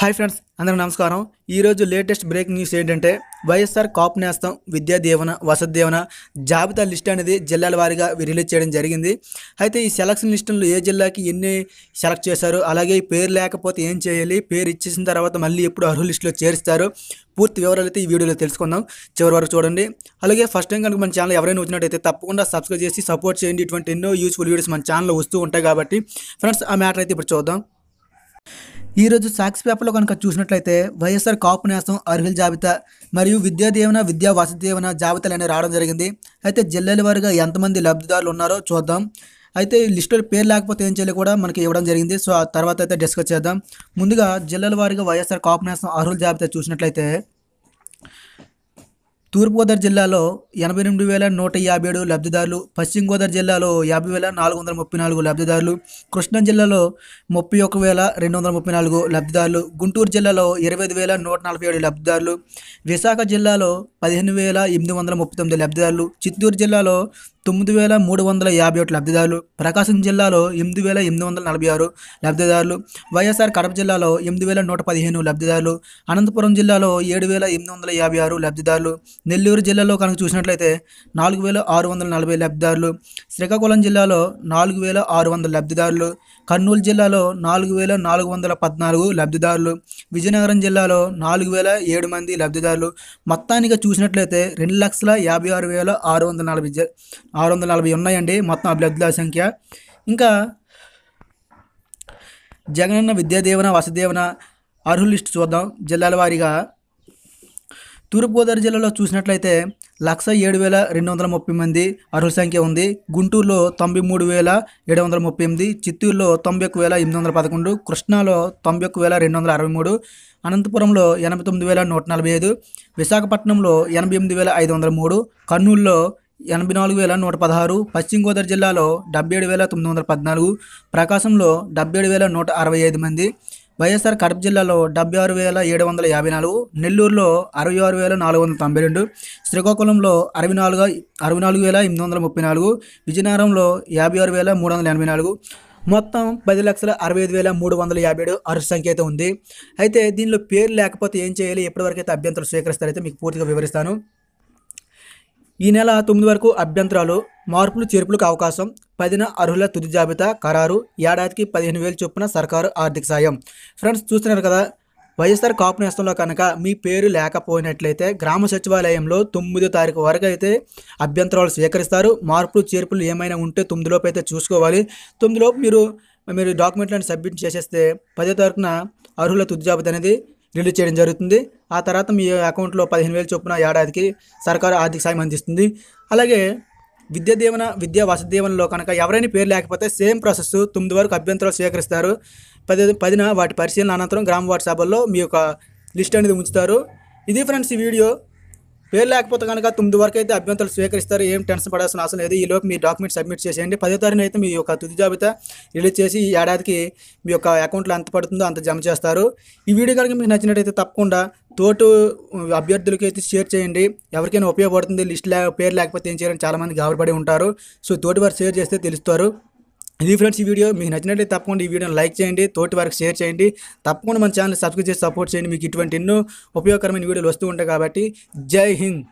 Hi friends అందరూ నమస్కారం. ఈరోజు లేటెస్ట్ బ్రేకింగ్ న్యూస్ ఏంటంటే వైఎస్ఆర్ కాప్ నేస్తం విద్యా దీవెన వసతి దీవెన జాబితా లిస్ట్ అనేది జిల్లాల వారీగా రిలీజ్ చేయడం జరిగింది. అయితే ఈ సెలక్షన్ లిస్టులో ఏ జిల్లాకి ఎన్ని సెలెక్ట్ చేశారు అలాగే పేరు లేకపోతే ఏం చేయాలి పేరు ఇచ్చేసిన తర్వాత మళ్ళీ ఎప్పుడు అర్హుల లిస్టులో చేరుస్తారు పూర్తి వివరాలు అయితే ఈ వీడియోలో తెలుసుకుందాం. చివరి వరకు చూడండి. అలాగే ఫస్ట్ టైం కనుక మన ఛానల్ ఎవరైనా వచ్చినట్టయితే తప్పకుండా సబ్స్క్రైబ్ చేసి సపోర్ట్ చేయండి. ఇటువంటి ఎన్నో యూస్ఫుల్ వీడియోస్ మన ఛానల్లో వస్తూ ఉంటాయి కాబట్టి ఫ్రెండ్స్ ఆ మ్యాటర్ అయితే ఇప్పుడు చూద్దాం. ఈరోజు సాక్స్ పేపర్లో కనుక చూసినట్లయితే వైఎస్ఆర్ కాపు న్యాసం అర్హుల జాబితా మరియు విద్యా దీవెన విద్యా వసతి దీవెన జాబితాలు అనేవి రావడం జరిగింది. అయితే జిల్లాల వారిగా ఎంతమంది లబ్ధిదారులు ఉన్నారో చూద్దాం. అయితే లిస్టులో పేరు లేకపోతే ఏం చేయాలి కూడా మనకి ఇవ్వడం జరిగింది. సో ఆ తర్వాత అయితే డిస్కస్ చేద్దాం. ముందుగా జిల్లాల వారిగా వైఎస్ఆర్ కాపు న్యాసం అర్హుల జాబితా చూసినట్లయితే తూర్పుగోదావరి జిల్లాలో ఎనభై ఎనిమిది వేల నూట యాభై ఏడు లబ్ధిదారులు పశ్చిమ గోదావరి జిల్లాలో యాభై వేల నాలుగు వందల ముప్పై నాలుగు లబ్ధిదారులు కృష్ణా జిల్లాలో ముప్పై ఒక వేల రెండు వందల ముప్పై నాలుగు లబ్ధిదారులు గుంటూరు జిల్లాలో ఇరవై ఐదు వేల నూట నలభై ఏడు లబ్ధిదారులు విశాఖ జిల్లాలో పదిహేను వేల ఎనిమిది వందల ముప్పై తొమ్మిది లబ్ధిదారులు చిత్తూరు జిల్లాలో తొమ్మిది వేల మూడు వందల యాభై ఒకటి లబ్ధిదారులు ప్రకాశం జిల్లాలో ఎనిమిది వేల ఎనిమిది వందల నలభై ఆరు లబ్ధిదారులు వైఎస్ఆర్ కడప జిల్లాలో ఎనిమిది వేల నూట పదిహేను లబ్ధిదారులు అనంతపురం జిల్లాలో ఏడు వేల ఎనిమిది వందల యాభై ఆరు లబ్ధిదారులు నెల్లూరు జిల్లాలో కనుక చూసినట్లయితే నాలుగు వేల ఆరు వందల నలభై లబ్ధిదారులు శ్రీకాకుళం జిల్లాలో నాలుగు వేల ఆరు వందల లబ్ధిదారులు కర్నూలు జిల్లాలో నాలుగు వేల నాలుగు వందల పద్నాలుగు లబ్ధిదారులు విజయనగరం జిల్లాలో నాలుగు వేల ఏడు మంది లబ్ధిదారులు. మొత్తానికి చూసినట్లయితే రెండు లక్షల యాభై ఆరు వేల ఆరు వందల నలభై జ- ఆరు వందల నలభై ఉన్నాయండి మొత్తం అభ్యర్థుల సంఖ్య. ఇంకా జగనన్న విద్యా దీవెన వసదేవన అర్హుల లిస్టు చూద్దాం. జిల్లాల వారీగా తూర్పుగోదావరి జిల్లాలో చూసినట్లయితే లక్ష ఏడు వేల రెండు వందల ముప్పై మంది అర్హుల సంఖ్య ఉంది. గుంటూరులో తొంభై మూడు వేల ఏడు వందల ముప్పై ఎనిమిది చిత్తూరులో తొంభై ఒక్క వేల ఎనిమిది వందల పదకొండు కృష్ణాలో తొంభై ఒక్క వేల రెండు వందల అరవై మూడు అనంతపురంలో ఎనభై తొమ్మిది వేల నూట నలభై ఐదు విశాఖపట్నంలో ఎనభై ఎనిమిది వేల ఐదు వందల మూడు కర్నూలులో ఎనభై నాలుగు వేల నూట పదహారు పశ్చిమ గోదావరి జిల్లాలో డెబ్బై ఏడు వేల తొమ్మిది వందల పద్నాలుగు ప్రకాశంలో డెబ్బై ఏడు వేల నూట అరవై ఐదు మంది వైఎస్ఆర్ కడప జిల్లాలో డెబ్బై ఆరు వేల ఏడు వందల యాభై నాలుగు నెల్లూరులో అరవై ఆరు వేల నాలుగు వందల తొంభై రెండు శ్రీకాకుళంలో అరవై నాలుగు అరవై నాలుగు వేల ఎనిమిది వందల ముప్పై నాలుగు విజయనగరంలో యాభై ఆరు వేల మూడు వందల ఎనభై నాలుగు మొత్తం పది లక్షల అరవై ఐదు వేల మూడు వందల యాభై ఏడు అర్హ సంఖ్య అయితే ఉంది. అయితే దీనిలో పేరు లేకపోతే ఏం చేయాలి? ఎప్పటివరకు అయితే స్వీకరిస్తారైతే మీకు పూర్తిగా వివరిస్తాను. ఈ నెల తొమ్మిది వరకు అభ్యంతరాలు మార్పులు చేర్పులకు అవకాశం పదిన అర్హుల తుది జాబితా ఖరారు ఏడాదికి పదిహేను వేలు చొప్పున సర్కారు ఆర్థిక సాయం. ఫ్రెండ్స్ చూస్తున్నారు కదా వైఎస్ఆర్ కాపు నేస్తంలో కనుక మీ పేరు లేకపోయినట్లయితే గ్రామ సచివాలయంలో తొమ్మిదో తారీఖు వరకు అయితే అభ్యంతరాలు స్వీకరిస్తారు. మార్పులు చేర్పులు ఏమైనా ఉంటే తొమ్మిదిలోపు అయితే చూసుకోవాలి. తొమ్మిదిలోపు మీరు మీరు డాక్యుమెంట్లను సబ్మిట్ చేసేస్తే పదో తారీఖున అర్హుల తుది జాబితా అనేది రిలీజ్ చేయడం జరుగుతుంది. ఆ తర్వాత మీ అకౌంట్లో పదిహేను వేలు చొప్పున ఏడాదికి సర్కారు ఆర్థిక సాయం అందిస్తుంది. అలాగే విద్యా దీవెన విద్యా వసతి దీవెనలో కనుక ఎవరైనా పేరు లేకపోతే సేమ్ ప్రాసెస్ తొమ్మిది వరకు అభ్యంతరాలు స్వీకరిస్తారు. పది పదిన వాటి పరిశీలన అనంతరం గ్రామ వార్డు సభల్లో మీ యొక్క లిస్ట్ అనేది ఉంచుతారు. ఇది ఫ్రెండ్స్ ఈ వీడియో. పేరు లేకపోతే కనుక తొమ్మిది వరకు అయితే అభ్యంతరాలు స్వీకరిస్తారు ఏం టెన్షన్ పడాల్సిన అవసరం లేదు. ఈ మీ డాక్యుమెంట్ సబ్మిట్ చేసేయండి. పదో తారీఖున అయితే మీ యొక్క తుది జాబితా రిలీజ్ చేసి ఈ ఏడాదికి మీ యొక్క అకౌంట్లో ఎంత పడుతుందో అంత జమ చేస్తారు. ఈ వీడియో కనుక మీకు నచ్చినట్టయితే తప్పకుండా తోటు అభ్యర్థులకి అయితే షేర్ చేయండి. ఎవరికైనా ఉపయోగపడుతుంది లిస్ట్ లే పేరు లేకపోతే ఏం చేయాలని చాలామంది గాబరపడి ఉంటారు. సో తోటి వారు షేర్ చేస్తే తెలుస్తారు. ఇది ఫ్రెండ్స్ ఈ వీడియో. మీకు నచ్చినట్లయితే తప్పకుండా ఈ వీడియోని లైక్ చేయండి తోటి వారికి షేర్ చేయండి. తప్పకుండా మన ఛానల్ సబ్స్క్రైబ్ చేసి సపోర్ట్ చేయండి. మీకు ఇటువంటి ఎన్నో ఉపయోగకరమైన వీడియోలు వస్తూ ఉంటాయి కాబట్టి జై హింద్.